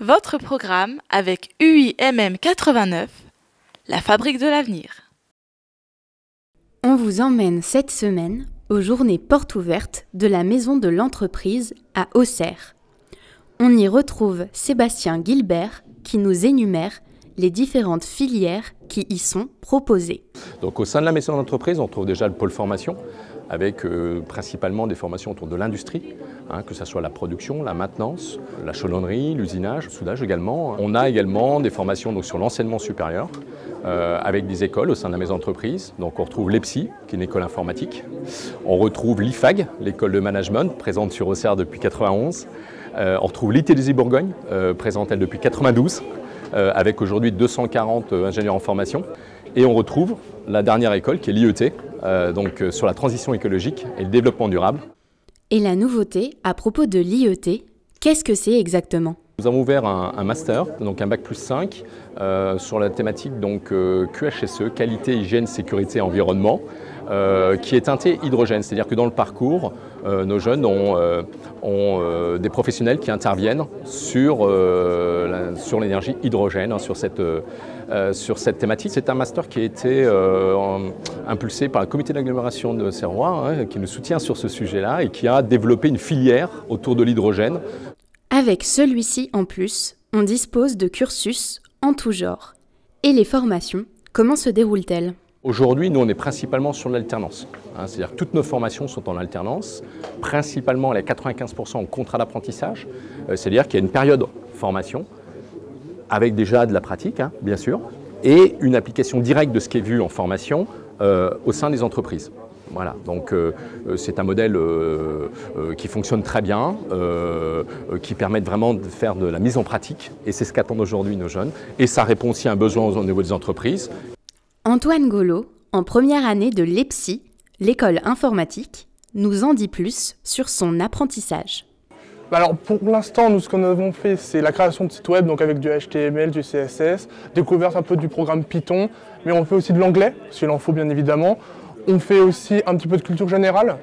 Votre programme avec UIMM 89, la fabrique de l'avenir. On vous emmène cette semaine aux journées portes ouvertes de la maison de l'entreprise à Auxerre. On y retrouve Sébastien Gilbert qui nous énumère les différentes filières qui y sont proposées. Donc au sein de la maison d'entreprise, on trouve déjà le pôle formation avec euh, principalement des formations autour de l'industrie, hein, que ce soit la production, la maintenance, la chalonnerie, l'usinage, le soudage également. On a également des formations donc, sur l'enseignement supérieur, euh, avec des écoles au sein de la maison d'entreprise. Donc on retrouve l'EPSI, qui est une école informatique. On retrouve l'IFAG, l'école de management, présente sur Auxerre depuis 91. Euh, on retrouve l'ITDZ Bourgogne, présente elle depuis 92. Euh, avec aujourd'hui 240 euh, ingénieurs en formation. Et on retrouve la dernière école qui est l'IET, euh, donc sur la transition écologique et le développement durable. Et la nouveauté à propos de l'IET, qu'est-ce que c'est exactement? Nous avons ouvert un, master, donc un bac plus 5, sur la thématique donc, QHSE, qualité, hygiène, sécurité, environnement, qui est teinté hydrogène. C'est-à-dire que dans le parcours, nos jeunes ont, ont des professionnels qui interviennent sur sur l'énergie hydrogène, hein, sur, cette, euh, euh, sur cette thématique. C'est un master qui a été euh, impulsé par le comité d'agglomération de Serrois, hein, qui nous soutient sur ce sujet-là et qui a développé une filière autour de l'hydrogène. Avec celui-ci en plus, on dispose de cursus en tout genre. Et les formations, comment se déroulent-elles? Aujourd'hui, nous, on est principalement sur l'alternance. Hein, c'est-à-dire que toutes nos formations sont en alternance, principalement les 95% en contrat d'apprentissage. c'est-à-dire qu'il y a une période formation, avec déjà de la pratique, hein, bien sûr, et une application directe de ce qui est vu en formation euh, au sein des entreprises. Voilà, donc euh, euh, c'est un modèle qui fonctionne très bien, qui permet vraiment de faire de la mise en pratique, et c'est ce qu'attendent aujourd'hui nos jeunes, et ça répond aussi à un besoin au niveau des entreprises. Antoine Golo, en première année de l'EPSI, l'école informatique, nous en dit plus sur son apprentissage. Alors pour l'instant, nous ce que nous avons fait, c'est la création de sites web, donc avec du HTML, du CSS, découverte un peu du programme Python, mais on fait aussi de l'anglais, s'il en faut bien évidemment. On fait aussi un petit peu de culture générale,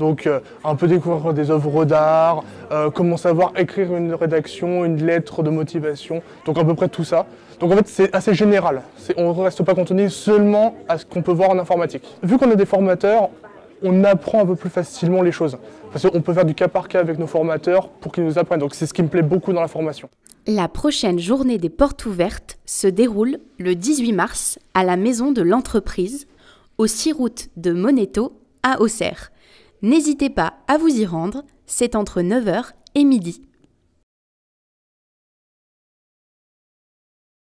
donc euh, un peu découvrir des œuvres d'art, euh, comment savoir écrire une rédaction, une lettre de motivation, donc à peu près tout ça. Donc en fait c'est assez général, on ne reste pas cantonné seulement à ce qu'on peut voir en informatique. Vu qu'on est des formateurs, on apprend un peu plus facilement les choses. Parce qu'on peut faire du cas par cas avec nos formateurs pour qu'ils nous apprennent. Donc c'est ce qui me plaît beaucoup dans la formation. La prochaine journée des portes ouvertes se déroule le 18 mars à la maison de l'entreprise, au 6 route de Moneto à Auxerre. N'hésitez pas à vous y rendre, c'est entre 9h et midi.